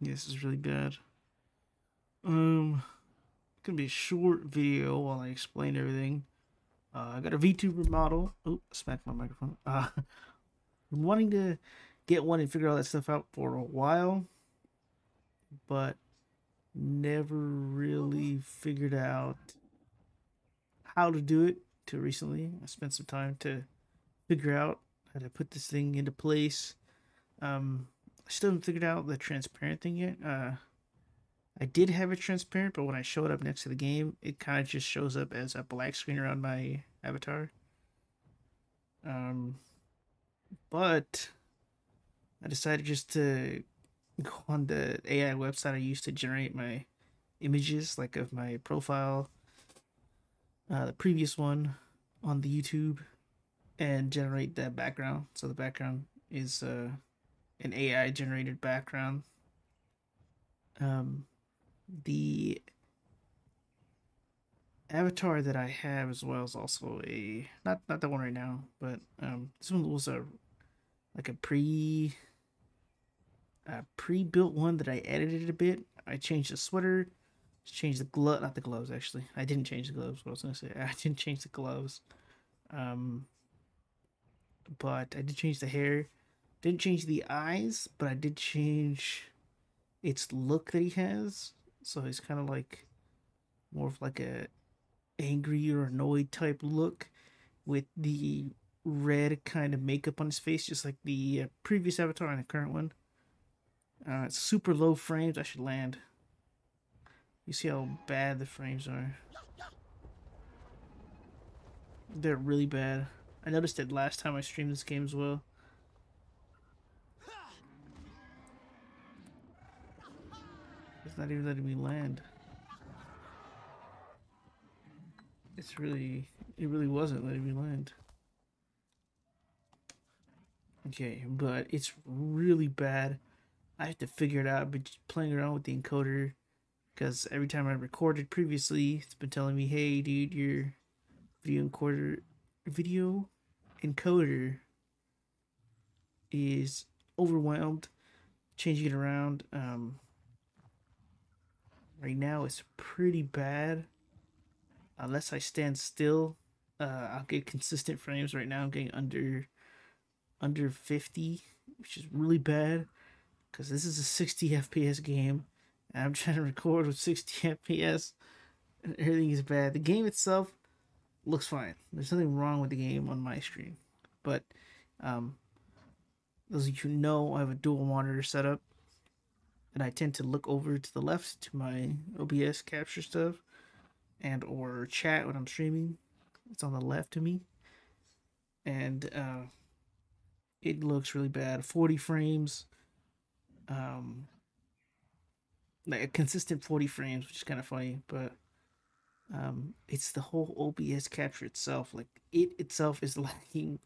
this is really bad. Um, gonna be a short video while I explain everything. Uh, I got a VTuber model. Oh, smacked my microphone. Uh, been wanting to get one and figure all that stuff out for a while, but never really figured out how to do it till recently. I spent some time to figure out how to put this thing into place. Um, I still haven't figured out the transparent thing yet. Uh, I did have it transparent, but when I show it up next to the game, it kind of just shows up as a black screen around my avatar. Um, but I decided just to go on the AI website I used to generate my images, like of my profile, uh, the previous one on the YouTube, and generate that background. So the background is uh, an AI generated background. Um, the avatar that I have as well is also a not not the one right now, but um, this one was a like a pre a pre-built one that I edited a bit. I changed the sweater, changed the glove, not the gloves actually. I didn't change the gloves. What I was gonna say, I didn't change the gloves. Um, but I did change the hair. Didn't change the eyes, but I did change its look that he has. So he's kind of like more of like a angry or annoyed type look with the red kind of makeup on his face, just like the uh, previous avatar and the current one. Uh, it's super low frames. I should land. You see how bad the frames are. They're really bad. I noticed it last time I streamed this game as well. Not even letting me land. It's really, it really wasn't letting me land. Okay, but it's really bad. I have to figure it out. Been playing around with the encoder because every time I recorded previously, it's been telling me, "Hey, dude, your video encoder, video encoder is overwhelmed." Changing it around. Um, right now, it's pretty bad. Unless I stand still, uh, I'll get consistent frames. Right now, I'm getting under under 50, which is really bad because this is a 60 FPS game, and I'm trying to record with 60 FPS, and everything is bad. The game itself looks fine. There's nothing wrong with the game on my screen, but um, those of you who know, I have a dual monitor setup, and I tend to look over to the left to my OBS capture stuff, and or chat when I'm streaming. It's on the left to me, and uh, it looks really bad. 40 frames um like a consistent 40 frames which is kind of funny but um it's the whole obs capture itself like it itself is lacking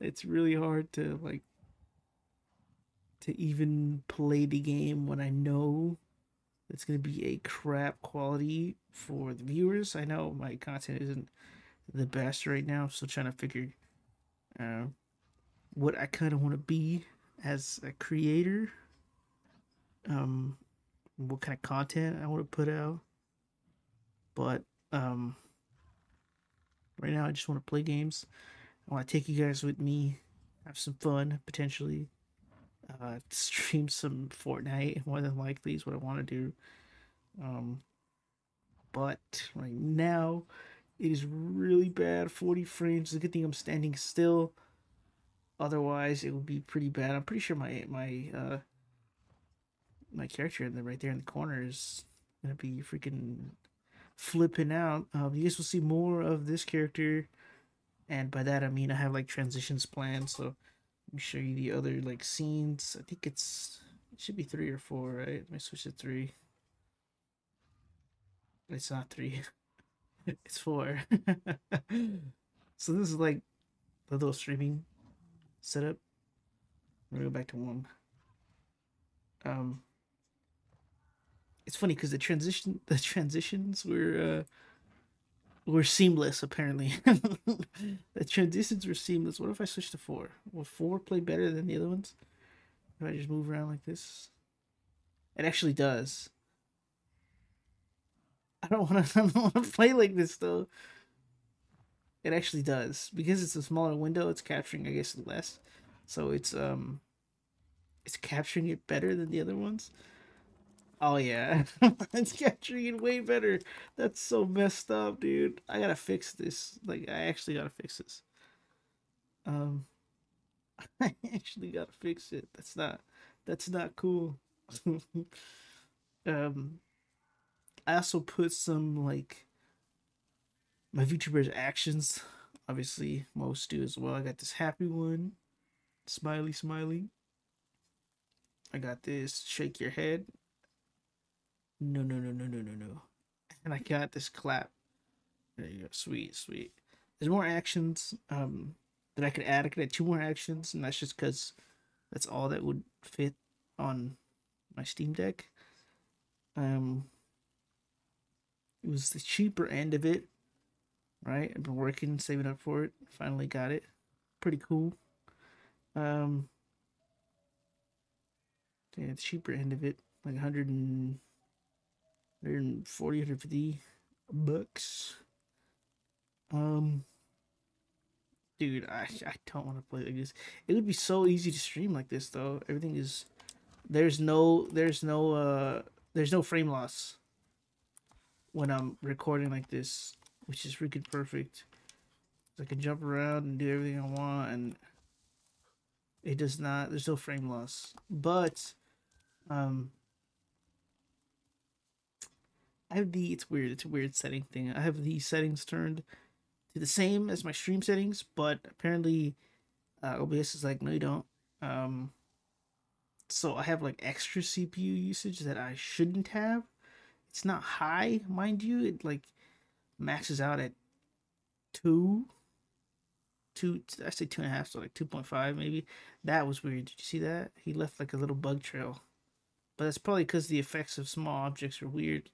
it's really hard to like to even play the game when i know it's going to be a crap quality for the viewers. I know my content isn't the best right now. I'm still trying to figure uh, what i kind of want to be as a creator. Um what kind of content I want to put out. But um right now I just want to play games. I want to take you guys with me have some fun potentially uh stream some Fortnite more than likely is what I want to do um but right now it is really bad 40 frames a good thing I'm standing still Otherwise, it would be pretty bad. I'm pretty sure my my uh my character in the right there in the corner is gonna be freaking flipping out. Um, you guys will see more of this character, and by that I mean I have like transitions planned. So let me show you the other like scenes. I think it's it should be three or four, right? Let me switch to three. It's not three. it's four. so this is like the little streaming setup. I'm gonna go back to one. Um, it's funny because the transition, the transitions were uh, were seamless. Apparently, the transitions were seamless. What if I switch to four? Will four play better than the other ones? if I just move around like this. It actually does. I don't want to. I don't want to play like this though. It actually does because it's a smaller window. It's capturing, I guess, less, so it's um, it's capturing it better than the other ones. Oh yeah, it's capturing it way better. That's so messed up, dude. I gotta fix this. Like, I actually gotta fix this. Um, I actually gotta fix it. That's not. That's not cool. um, I also put some like my VTubers actions. Obviously, most do as well. I got this happy one, smiley, smiley. I got this shake your head. No, no, no, no, no, no, no. And I got this clap. There you go. Sweet, sweet. There's more actions um, that I could add. I could add two more actions, and that's just because that's all that would fit on my Stream Deck. Um, it was the cheaper end of it, right? I've been working, saving up for it. Finally got it. Pretty cool. Um, yeah, the cheaper end of it, like 100 and 140, 150 bucks. Um, dude, I I don't want to play like this. It would be so easy to stream like this though. Everything is there's no there's no uh there's no frame loss when I'm recording like this, which is freaking perfect. I can jump around and do everything I want, and it does not. There's no frame loss, but um, I have the. It's weird. It's a weird setting thing. I have the settings turned to the same as my stream settings, but apparently, uh, OBS is like, no, you don't. Um, so I have like extra CPU usage that I shouldn't have it's not high, mind you. It like maxes out at two, two. I say two and a half, so like two point five maybe. That was weird. Did you see that? He left like a little bug trail, but that's probably because the effects of small objects are weird.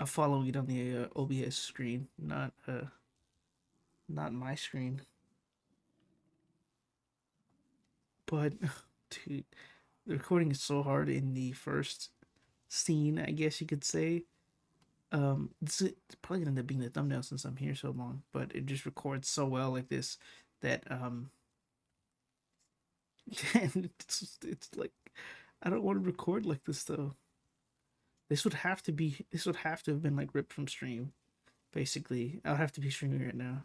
I'm following it on the uh, OBS screen, not uh, not my screen. But dude, the recording is so hard in the first scene, I guess you could say. Um, is probably gonna end up being the thumbnail since I'm here so long, but it just records so well like this that um, and it's it's like I don't want to record like this though. This would have to be this would have to have been like ripped from stream, basically. I'll have to be streaming right now.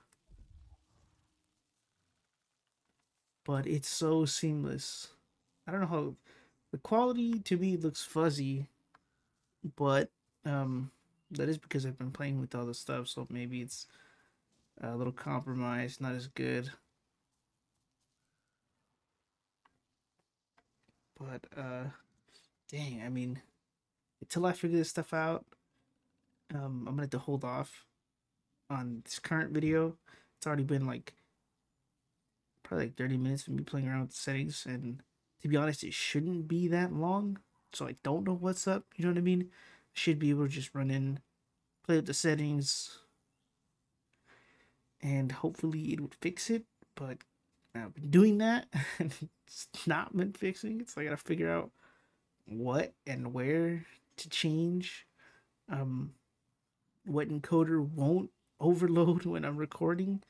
but it's so seamless. I don't know how the quality to me looks fuzzy, but um, that is because I've been playing with all the stuff, so maybe it's a little compromised, not as good. But uh, dang, I mean, until I figure this stuff out, um, I'm gonna have to hold off on this current video. It's already been like probably like 30 minutes of me playing around with the settings and to be honest it shouldn't be that long so i don't know what's up you know what i mean I should be able to just run in play with the settings and hopefully it would fix it but i've been doing that and it's not been fixing it so i gotta figure out what and where to change um what encoder won't overload when i'm recording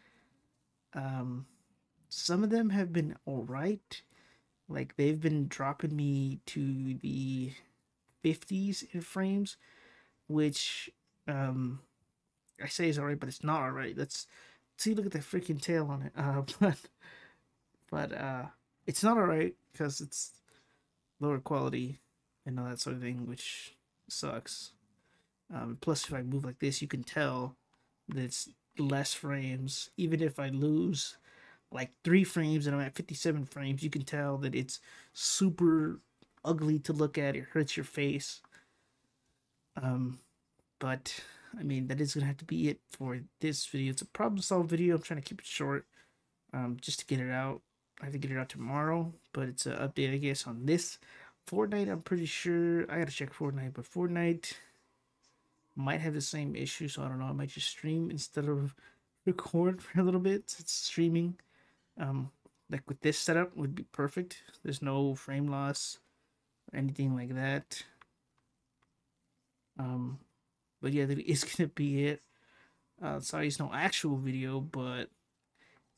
um some of them have been alright. Like they've been dropping me to the 50s in frames, which um I say is alright, but it's not alright. Let's see look at the freaking tail on it. Uh but but uh it's not alright because it's lower quality and all that sort of thing, which sucks. Um, plus, if I move like this, you can tell that it's less frames. Even if I lose like three frames and I'm at 57 frames, you can tell that it's super ugly to look at. It hurts your face. Um, but I mean, that is gonna have to be it for this video. It's a problem solved video. I'm trying to keep it short, um, just to get it out. I have to get it out tomorrow, but it's an update, I guess, on this Fortnite. I'm pretty sure I gotta check Fortnite, but Fortnite. might have the same issue, so I don't know. I might just stream instead of record for a little bit. It's streaming. Um, like with this setup would be perfect. There's no frame loss or anything like that. Um, but yeah, that is gonna be it. Uh, sorry, it's no actual video, but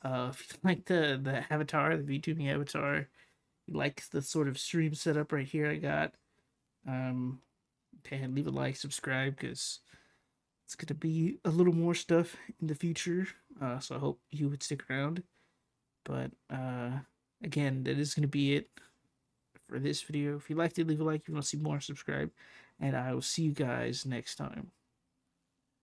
uh, if you like the the avatar, the VTubing avatar, like the sort of stream setup right here I got, um, and leave a like, subscribe, because it's gonna be a little more stuff in the future. Uh, so I hope you would stick around. But uh, again, that is gonna be it for this video. If you liked it, leave a like. If you want to see more, subscribe, and I will see you guys next time.